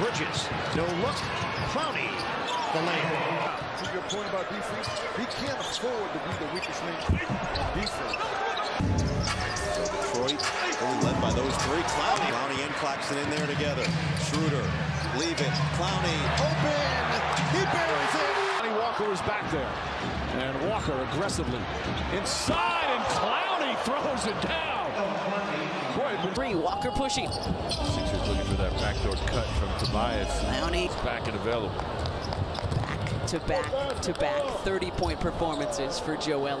Bridges. No look. Clowney. The lane. To your point about defense, he can't afford to be the weakest link on defense. Detroit, only led by those three. Clowney. Clowney and Claxton in there together. Schroeder, leave it. Clowney, open. He buries it. Lonnie Walker is back there. And Walker aggressively inside, and Clowney throws it down. Three, Walker pushing. Sixers looking for that backdoor cut from Tobias. Clowney Back and available. back to back to back 30 point performances for Joel.